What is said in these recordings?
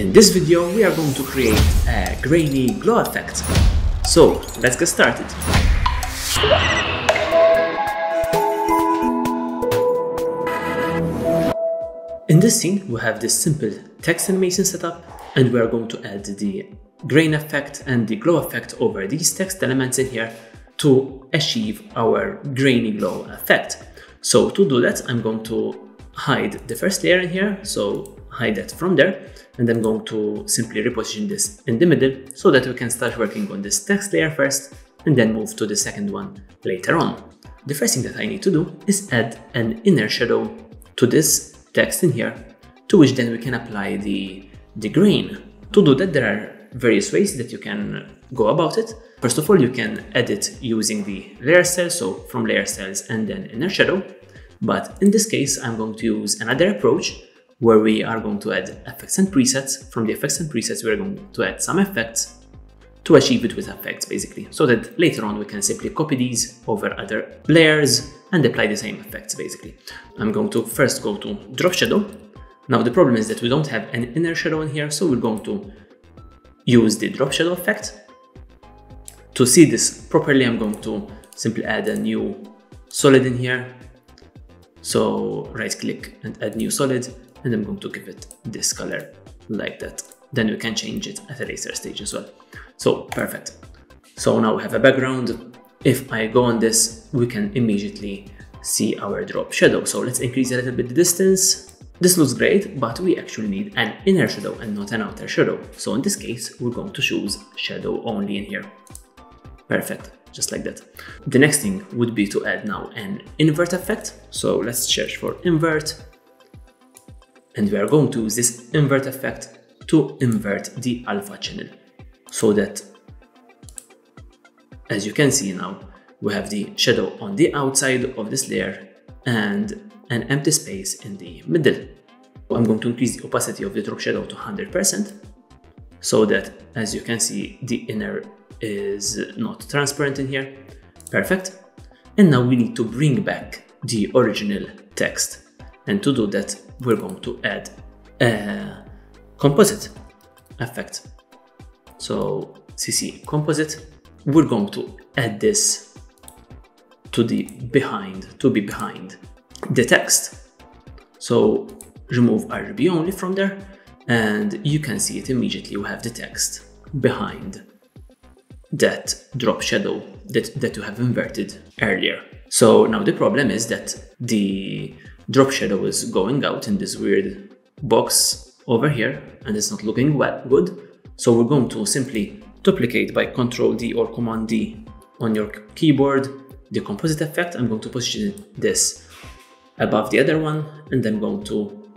In this video, we are going to create a grainy glow effect. So, let's get started. In this scene, we have this simple text animation setup, and we are going to add the grain effect and the glow effect over these text elements in here to achieve our grainy glow effect. So to do that, I'm going to hide the first layer in here. So hide that from there. And I'm going to simply reposition this in the middle so that we can start working on this text layer first and then move to the second one later on. The first thing that I need to do is add an inner shadow to this text in here, to which then we can apply the, the grain. To do that, there are various ways that you can go about it. First of all, you can edit using the layer style, so from layer styles and then inner shadow. But in this case, I'm going to use another approach where we are going to add effects and presets. From the effects and presets, we're going to add some effects to achieve it with effects basically, so that later on we can simply copy these over other layers and apply the same effects basically. I'm going to first go to drop shadow. Now the problem is that we don't have an inner shadow in here, so we're going to use the drop shadow effect. To see this properly, I'm going to simply add a new solid in here. So right click and add new solid, and I'm going to give it this color like that. Then we can change it at a later stage as well. So perfect. So now we have a background. If I go on this, we can immediately see our drop shadow. So let's increase a little bit the distance. This looks great, but we actually need an inner shadow and not an outer shadow. So in this case, we're going to choose shadow only in here. Perfect, just like that. The next thing would be to add now an invert effect. So let's search for invert. And we are going to use this invert effect to invert the alpha channel so that as you can see now we have the shadow on the outside of this layer and an empty space in the middle. I'm going to increase the opacity of the drop shadow to 100% so that as you can see the inner is not transparent in here. Perfect. And now we need to bring back the original text and to do that we're going to add a composite effect. So CC composite, we're going to add this to the behind, to be behind the text. So remove RGB only from there and you can see it immediately. We have the text behind that drop shadow that, that you have inverted earlier. So now the problem is that the drop shadow is going out in this weird box over here and it's not looking well, good. So we're going to simply duplicate by Control D or Command D on your keyboard the composite effect. I'm going to position this above the other one and I'm going to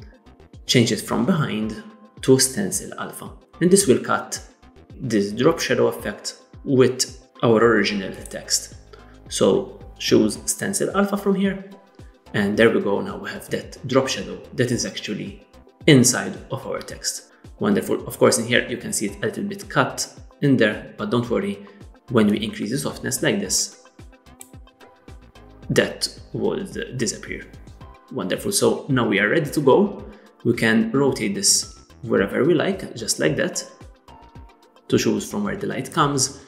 change it from behind to stencil alpha. And this will cut this drop shadow effect with our original text. So choose stencil alpha from here and there we go now we have that drop shadow that is actually inside of our text. Wonderful. Of course in here you can see it a little bit cut in there but don't worry when we increase the softness like this that will disappear. Wonderful. So now we are ready to go. We can rotate this wherever we like just like that to choose from where the light comes.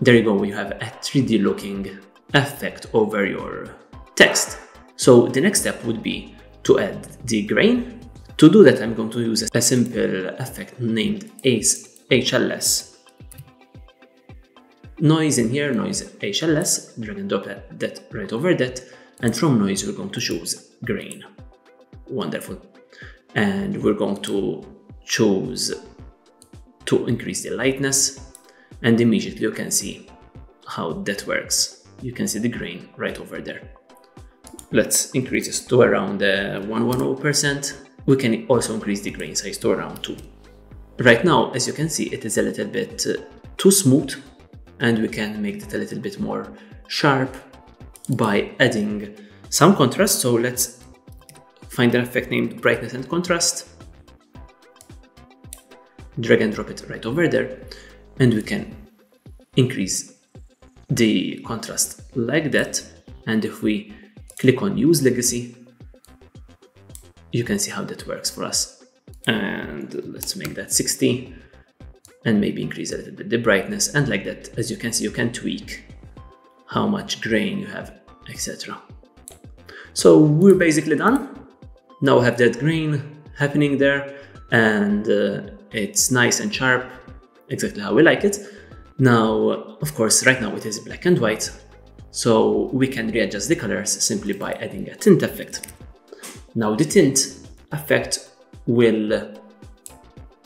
There you go, you have a 3D looking effect over your text. So the next step would be to add the grain. To do that, I'm going to use a simple effect named ACE HLS. Noise in here, noise HLS, drag and drop that, that right over that, and from noise we're going to choose grain. Wonderful. And we're going to choose to increase the lightness and immediately you can see how that works. You can see the grain right over there. Let's increase this to around uh, 110%. We can also increase the grain size to around 2. Right now, as you can see, it is a little bit uh, too smooth and we can make it a little bit more sharp by adding some contrast. So let's find an effect named brightness and contrast drag and drop it right over there and we can increase the contrast like that. And if we click on use legacy you can see how that works for us. And let's make that 60 and maybe increase a little bit the brightness and like that. As you can see you can tweak how much grain you have etc so we're basically done. Now we have that grain happening there and uh, it's nice and sharp exactly how we like it now of course right now it is black and white so we can readjust the colors simply by adding a tint effect now the tint effect will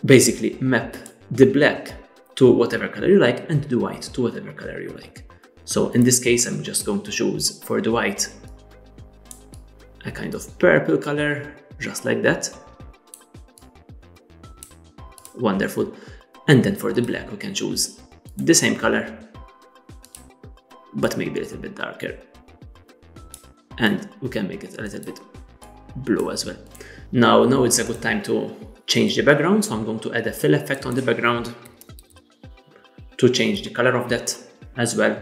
basically map the black to whatever color you like and the white to whatever color you like. So in this case, I'm just going to choose for the white a kind of purple color, just like that. Wonderful. And then for the black, we can choose the same color, but maybe a little bit darker. And we can make it a little bit blue as well. Now, now it's a good time to change the background. So I'm going to add a fill effect on the background to change the color of that as well.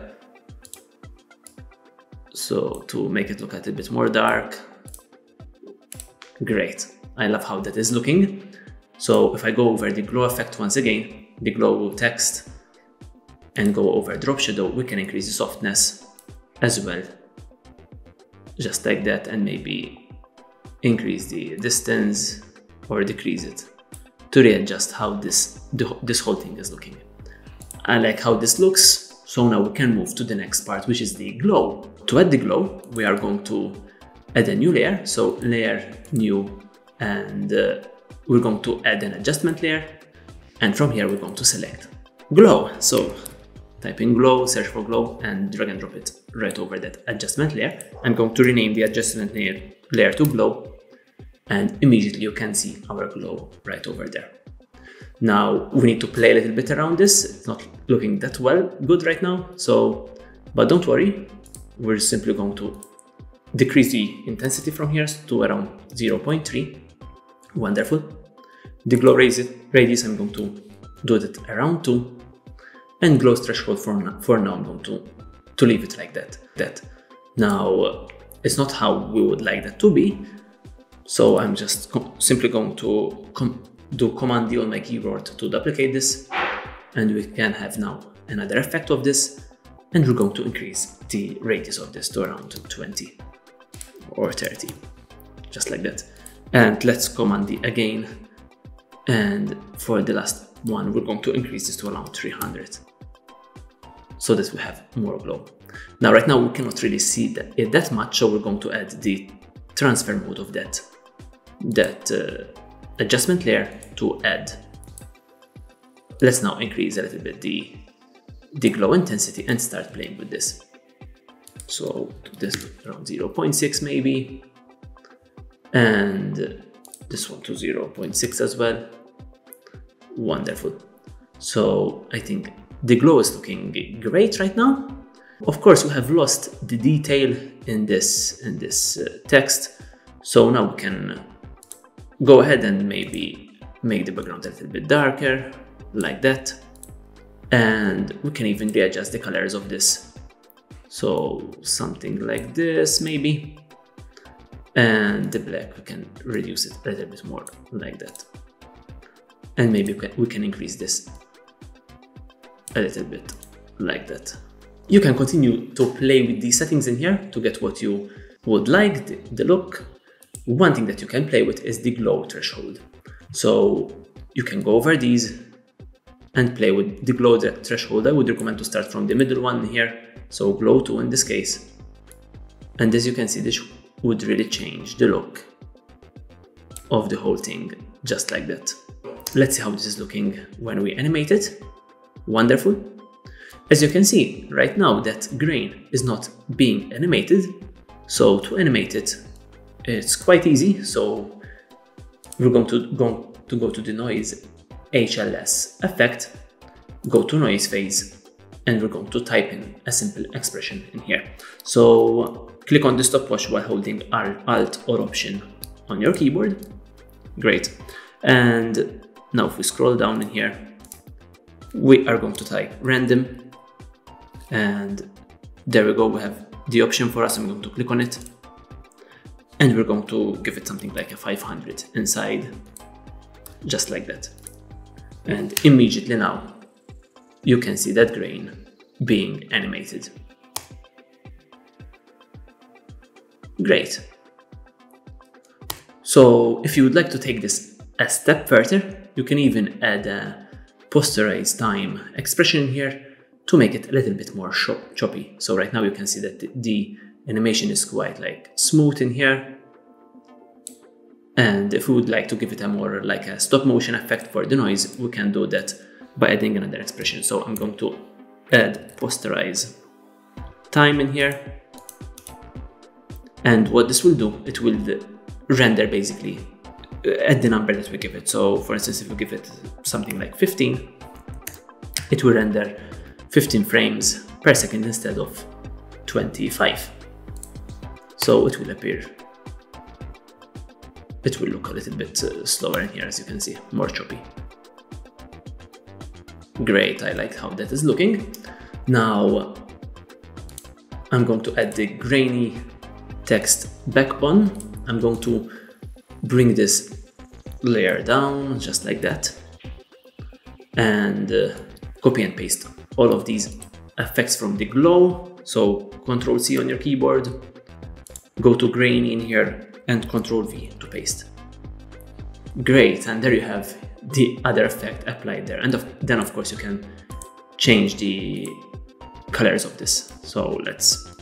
So to make it look a little bit more dark. Great. I love how that is looking. So if I go over the glow effect once again, the glow text, and go over drop shadow, we can increase the softness as well. Just like that and maybe increase the distance or decrease it to readjust how this, this whole thing is looking. I like how this looks, so now we can move to the next part, which is the glow. To add the glow, we are going to add a new layer, so layer new, and uh, we're going to add an adjustment layer, and from here we're going to select glow. So type in glow, search for glow, and drag and drop it right over that adjustment layer. I'm going to rename the adjustment layer, layer to glow, and immediately you can see our glow right over there. Now we need to play a little bit around this. It's not looking that well good right now. So, but don't worry, we're simply going to decrease the intensity from here to around 0.3. Wonderful. The glow radius, I'm going to do that around 2 and glow threshold for now, for now I'm going to, to leave it like that. that. Now, uh, it's not how we would like that to be, so I'm just simply going to com do Command D on my keyboard to duplicate this, and we can have now another effect of this, and we're going to increase the radius of this to around 20 or 30, just like that. And let's Command D again, and for the last one, we're going to increase this to around 300 so that we have more glow. Now, right now, we cannot really see that, it that much, so we're going to add the transfer mode of that, that uh, adjustment layer to add. Let's now increase a little bit the, the glow intensity and start playing with this. So this around 0.6 maybe, and this one to 0.6 as well. Wonderful. So I think the glow is looking great right now. Of course, we have lost the detail in this, in this uh, text. So now we can go ahead and maybe make the background a little bit darker, like that. And we can even readjust the colors of this. So something like this, maybe. And the black, we can reduce it a little bit more, like that. And maybe we can, increase this a little bit like that. You can continue to play with these settings in here to get what you would like, the, the look. One thing that you can play with is the glow threshold. So you can go over these and play with the glow threshold. I would recommend to start from the middle one here, so glow 2 in this case. And as you can see, this would really change the look of the whole thing, just like that. Let's see how this is looking when we animate it. Wonderful. As you can see, right now that grain is not being animated, so to animate it, it's quite easy. So we're going to go to, go to the noise HLS effect, go to noise phase, and we're going to type in a simple expression in here. So click on the stopwatch while holding Alt or Option on your keyboard. Great. And now if we scroll down in here, we are going to type random and there we go we have the option for us i'm going to click on it and we're going to give it something like a 500 inside just like that. And immediately now, you can see that grain being animated. Great. So if you would like to take this a step further, you can even add a posterize time expression in here to make it a little bit more choppy. So right now you can see that the animation is quite like smooth in here. And if we would like to give it a more like a stop motion effect for the noise, we can do that by adding another expression. So I'm going to add posterize time in here. And what this will do, it will render basically at the number that we give it. So for instance, if we give it something like 15, it will render 15 frames per second instead of 25. So it will appear, it will look a little bit uh, slower in here as you can see, more choppy. Great, I like how that is looking. Now I'm going to add the grainy text back on. I'm going to bring this layer down just like that and uh, copy and paste all of these effects from the glow. So Control C on your keyboard, go to grain in here and Control V to paste. Great, and there you have the other effect applied there. And of, then of course you can change the colors of this. So let's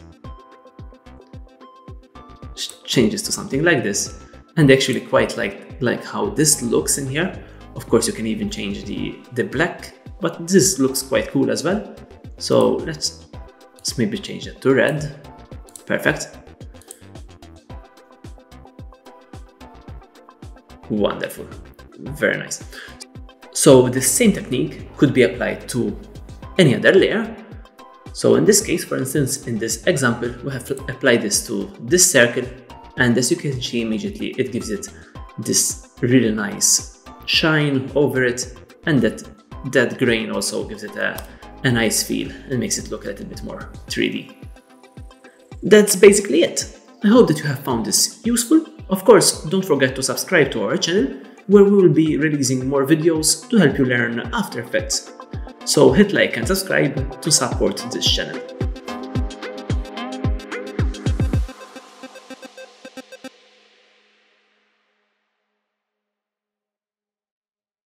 change this to something like this. And actually quite like, like how this looks in here. Of course you can even change the, the black, but this looks quite cool as well. So let's, let's maybe change it to red. Perfect. Wonderful. Very nice. So the same technique could be applied to any other layer. So in this case, for instance, in this example, we have applied this to this circle and as you can see immediately, it gives it this really nice shine over it and that, that grain also gives it a, a nice feel and makes it look a little bit more 3D. That's basically it. I hope that you have found this useful. Of course, don't forget to subscribe to our channel where we will be releasing more videos to help you learn After Effects. So hit like and subscribe to support this channel.